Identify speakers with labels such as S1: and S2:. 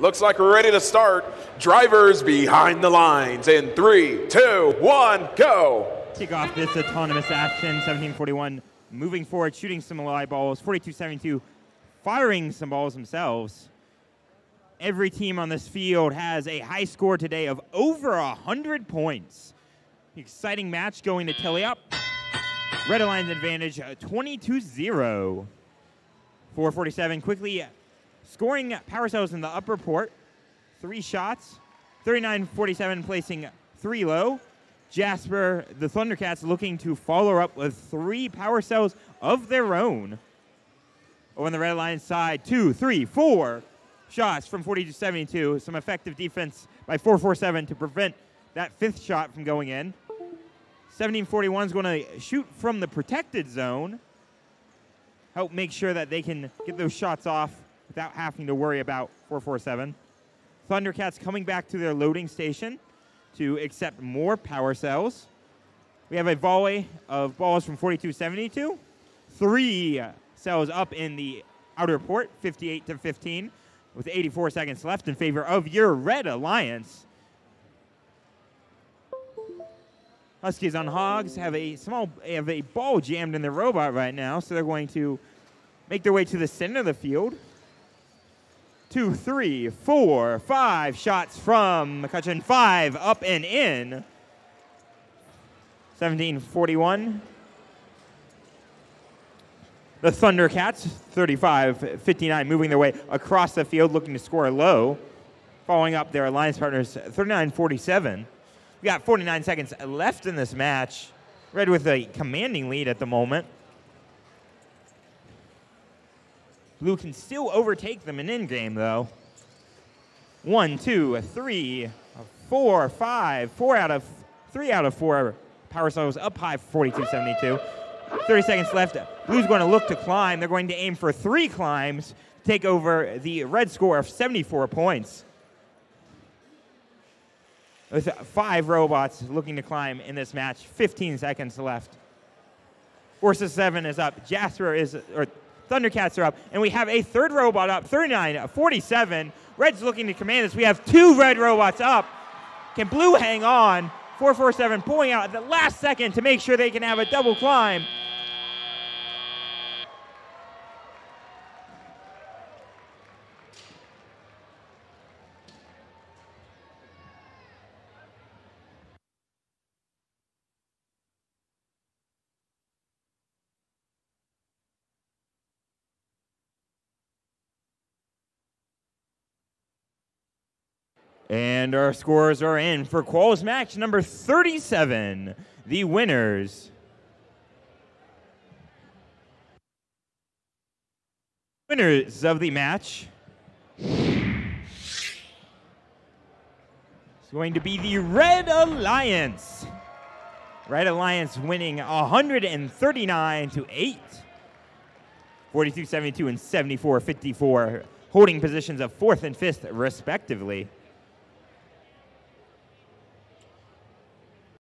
S1: Looks like we're ready to start. Drivers behind the lines in three, two, one, go.
S2: Kick off this autonomous action, 1741 moving forward, shooting some live balls, 4272 firing some balls themselves. Every team on this field has a high score today of over 100 points. Exciting match going to Telly up. Red Alliance advantage uh, 22 0. 447 quickly scoring power cells in the upper port. Three shots. 39 47 placing three low. Jasper, the Thundercats, looking to follow up with three power cells of their own. On the Red Alliance side, two, three, four shots from 40 to 72. Some effective defense by 447 to prevent that fifth shot from going in. 1741 is going to shoot from the protected zone, help make sure that they can get those shots off without having to worry about 447. Thundercats coming back to their loading station to accept more power cells. We have a volley of balls from 4272. Three cells up in the outer port, 58 to 15, with 84 seconds left in favor of your Red Alliance. Huskies on Hogs have a small have a ball jammed in their robot right now, so they're going to make their way to the center of the field. Two, three, four, five shots from McCutcheon. Five up and in. 1741. The Thundercats, 35 59, moving their way across the field, looking to score low. Following up their alliance partners, 39 47. We got 49 seconds left in this match. Red with a commanding lead at the moment. Blue can still overtake them in endgame, though. One, two, three, four, five, four out of three out of four power cells up high, 42-72. 30 seconds left. Blue's going to look to climb. They're going to aim for three climbs to take over the red score of 74 points with five robots looking to climb in this match. 15 seconds left. Forces 7 is up. Jasper is, or Thundercats are up. And we have a third robot up, 39 uh, 47. Red's looking to command this. We have two red robots up. Can Blue hang on? 447 pulling out at the last second to make sure they can have a double climb. And our scores are in for Quals match number 37. The winners. Winners of the match is going to be the Red Alliance. Red Alliance winning 139 to 8. 42 72 and 74 54, holding positions of fourth and fifth, respectively.